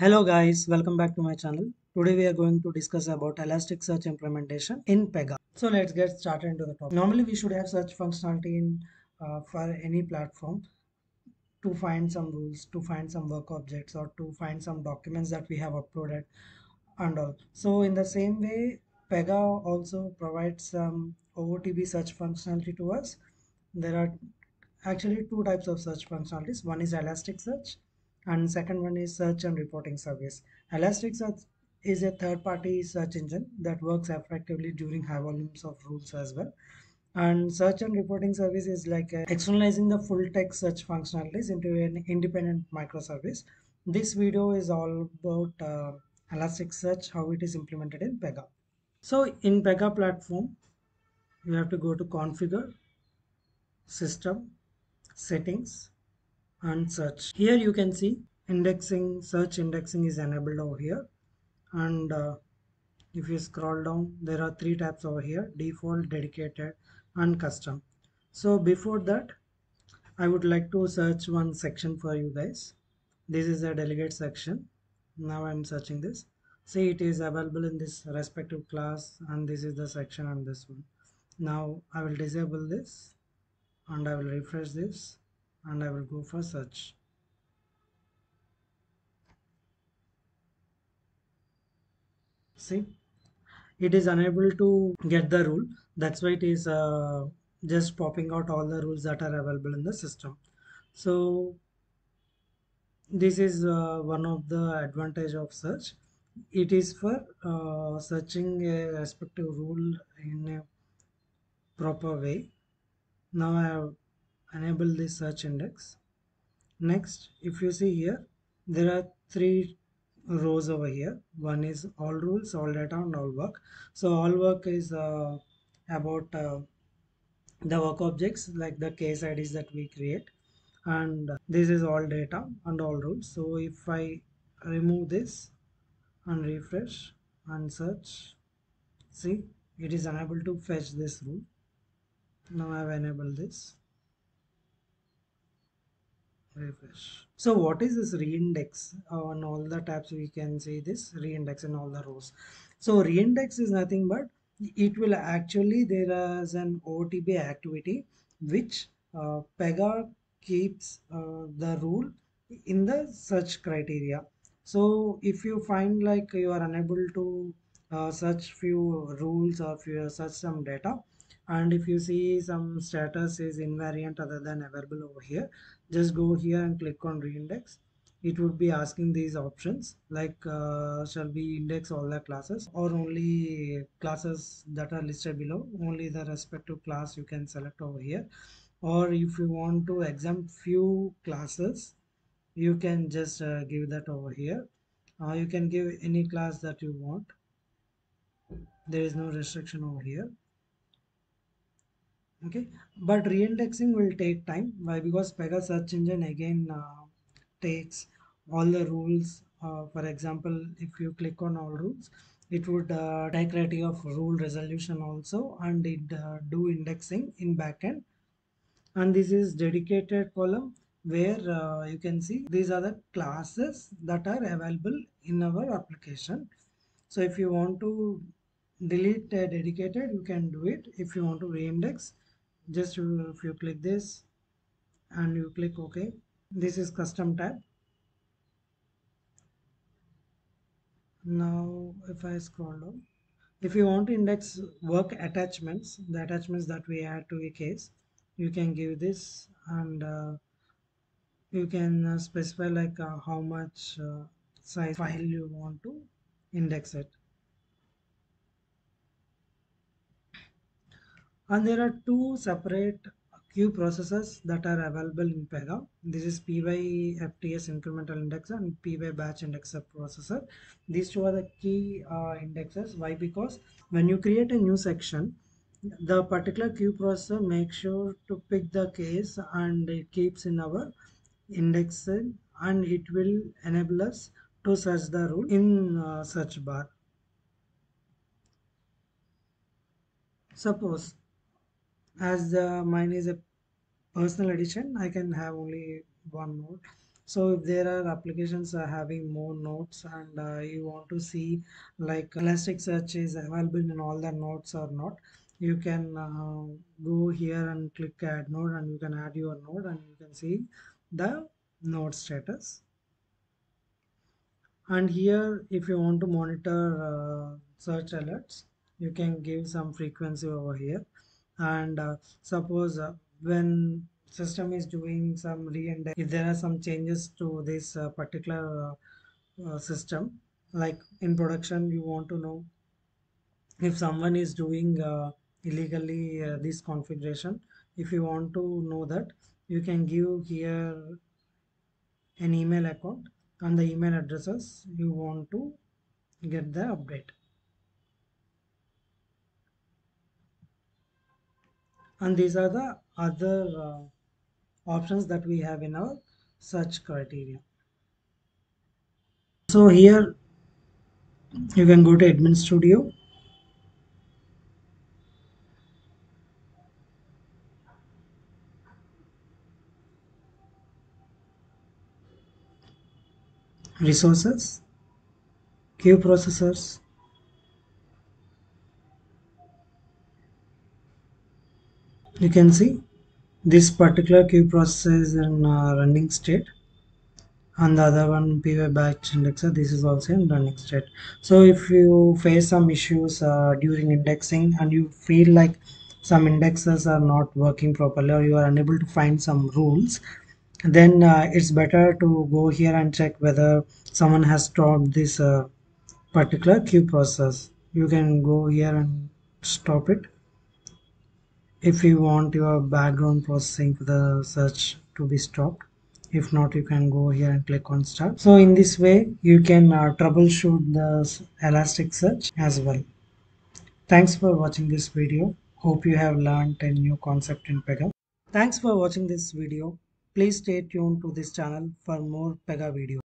Hello guys, welcome back to my channel. Today we are going to discuss about Elasticsearch implementation in Pega. So let's get started into the topic. Normally we should have search functionality in uh, for any platform to find some rules, to find some work objects or to find some documents that we have uploaded and all. So in the same way, Pega also provides some OOTB search functionality to us. There are actually two types of search functionalities. One is Elasticsearch and second one is search and reporting service. Elasticsearch is a third-party search engine that works effectively during high volumes of rules as well. And search and reporting service is like uh, externalizing the full text search functionalities into an independent microservice. This video is all about uh, Elasticsearch, how it is implemented in Pega. So in Pega platform, you have to go to configure, system, settings, and search. Here you can see indexing, search indexing is enabled over here. And uh, if you scroll down, there are three tabs over here, default, dedicated, and custom. So before that, I would like to search one section for you guys. This is a delegate section. Now I'm searching this. See it is available in this respective class and this is the section and this one. Now I will disable this and I will refresh this and I will go for search. See, it is unable to get the rule. That's why it is uh, just popping out all the rules that are available in the system. So this is uh, one of the advantage of search. It is for uh, searching a respective rule in a proper way. Now I have enable the search index. Next if you see here there are three rows over here. One is all rules all data and all work. So all work is uh, about uh, the work objects like the case IDs that we create. And this is all data and all rules. So if I remove this and refresh and search see it is unable to fetch this rule. Now I have enabled this refresh so what is this reindex on all the tabs? We can see this reindex in all the rows. So reindex is nothing but it will actually there is an OTB activity which uh, Pega keeps uh, the rule in the search criteria. So if you find like you are unable to uh, search few rules or few search some data and if you see some status is invariant other than available over here just go here and click on reindex. It would be asking these options like uh, shall we index all the classes or only classes that are listed below? Only the respective class you can select over here. Or if you want to exempt few classes you can just uh, give that over here. Uh, you can give any class that you want. There is no restriction over here okay? But reindexing will take time. Why? Because pega search engine again uh, takes all the rules. Uh, for example if you click on all rules it would uh, take criteria of rule resolution also and it uh, do indexing in backend. And this is dedicated column where uh, you can see these are the classes that are available in our application. So if you want to delete dedicated you can do it. If you want to reindex just if you click this and you click ok. This is custom tab. Now if i scroll down if you want to index work attachments the attachments that we add to a case you can give this and uh, you can uh, specify like uh, how much uh, size file you want to index it and there are two separate queue processes that are available in Pega. This is PyFTS incremental indexer and PyBatch indexer processor. These two are the key uh, indexes. Why? Because when you create a new section, the particular queue processor makes sure to pick the case and it keeps in our indexing and it will enable us to search the rule in uh, search bar. Suppose as the mine is a personal edition i can have only one node so if there are applications are having more nodes and uh, you want to see like elasticsearch is available in all the nodes or not you can uh, go here and click add node and you can add your node and you can see the node status. And here if you want to monitor uh, search alerts you can give some frequency over here and uh, suppose uh, when system is doing some re-index if there are some changes to this uh, particular system like in production you want to know if someone is doing uh, illegally uh, this configuration if you want to know that you can give here an email account and the email addresses you want to get the update and these are the other uh, options that we have in our search criteria. So here you can go to admin studio. Resources. Queue processors you can see this particular queue process is in uh, running state. And the other one py batch indexer this is also in running state. So if you face some issues uh, during indexing and you feel like some indexes are not working properly or you are unable to find some rules then uh, it's better to go here and check whether someone has stopped this uh, particular queue process. You can go here and stop it if you want your background processing for the search to be stopped if not you can go here and click on start. So in this way you can uh, troubleshoot the elasticsearch as well. Thanks for watching this video. Hope you have learned a new concept in pega. Thanks for watching this video. Please stay tuned to this channel for more Pega videos.